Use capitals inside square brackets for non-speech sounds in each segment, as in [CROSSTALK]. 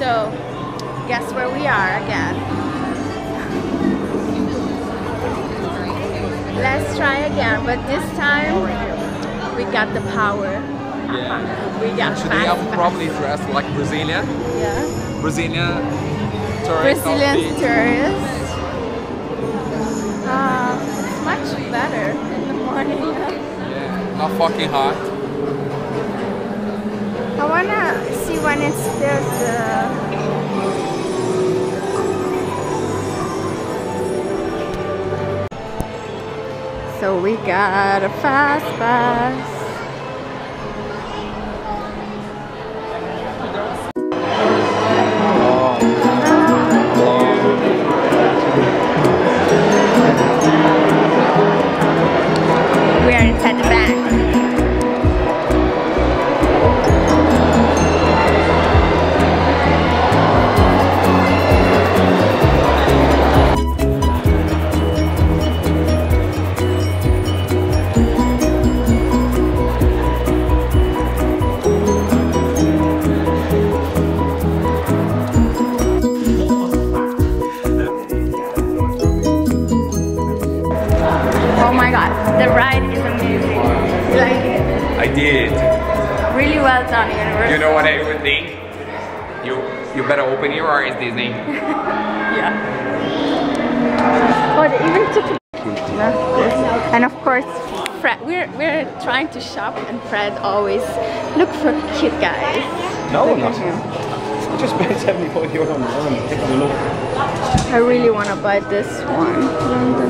So, guess where we are again. Let's try again, but this time we got the power. Yeah. We got Today fast, I'm probably dressed like Brazilian. Yeah. Brazilian tourist. Brazilian tourist. Uh, much better in the morning. Yeah. Not fucking hot. I wanna see when it's uh, So we got a fast pass. The ride is amazing. You like it? I did. Really well done, Universal. You know what I would think? You you better open your eyes, Disney. [LAUGHS] Yeah. Oh, they even took a And of course, Fred, we're, we're trying to shop and Fred always look for cute guys. No, Look not. him. I [LAUGHS] just spent 75 euro on one. Take a look. I really want to buy this one.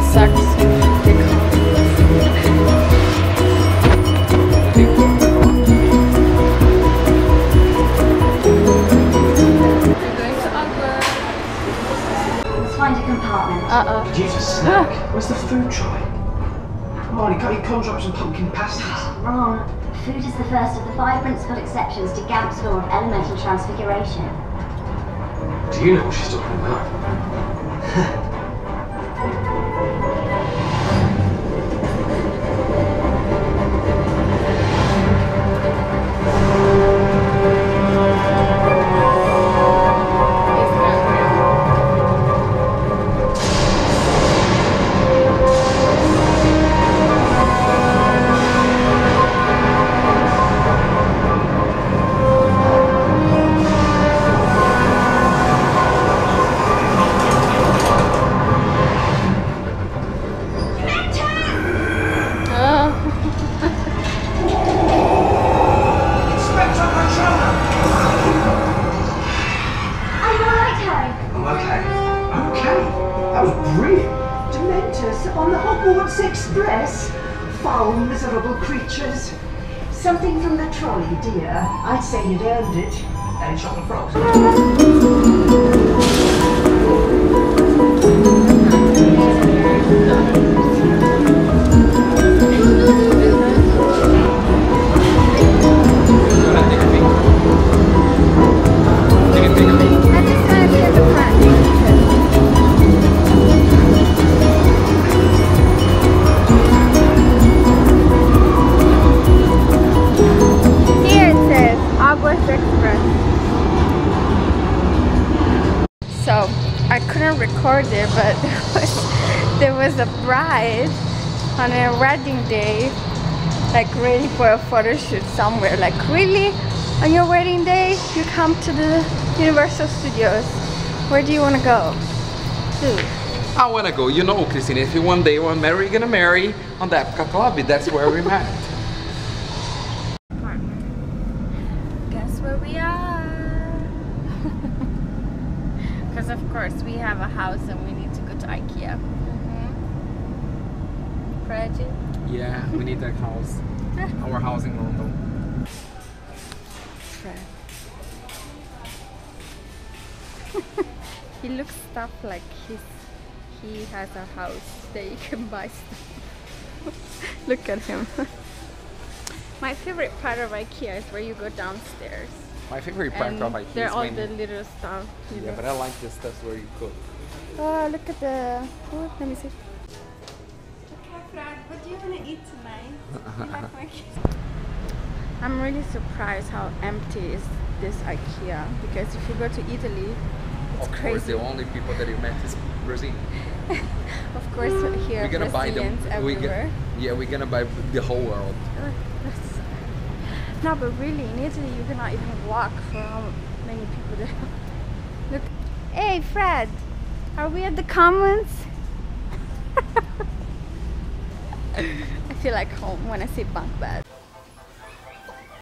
it sucks. Uh-oh. Let's find a snack? Where's the food trolley? Come on, you got your you can't some pumpkin pasties. Ah, wrong. food is the first of the five principal exceptions to Gamp's law of elemental transfiguration. Do you know what she's talking about? [LAUGHS] Okay. That was brilliant. Dementors on the Hogwarts Express? Foul, miserable creatures. Something from the trolley, dear. I'd say you'd earned it. Any chocolate frogs? Was, a bride on a wedding day, like ready for a photo shoot somewhere. Like really, on your wedding day, you come to the Universal Studios. Where do you want to go? Dude. I wanna go, you know, Cristina, if you one day want to marry, you're gonna marry on the Epcot Club. That's where we met. Guess where we are? [LAUGHS] [LAUGHS] Because of course we have a house and we need to go to IKEA. Yeah, we need that [LAUGHS] house. Our house in London. He looks stuff like he's he has a house that you can buy stuff. [LAUGHS] Look at him. [LAUGHS] My favorite part of IKEA is where you go downstairs. My favorite part and of IKEA they're all when the little stuff. Yeah, know. but I like the stuff where you cook. Oh, look at the. Oh, let me see. You want to eat tonight? [LAUGHS] You like my kids? I'm really surprised how empty is this IKEA because if you go to Italy, it's of course, the only people that you met is Brazil. [LAUGHS] Of course, mm. here We're gonna buy them. Brazilians We get, yeah, we're gonna buy the whole world. No, but really, in Italy, you cannot even walk for how many people there. are. [LAUGHS] Look, hey, Fred, are we at the Commons? I feel like home when I see bunk bed.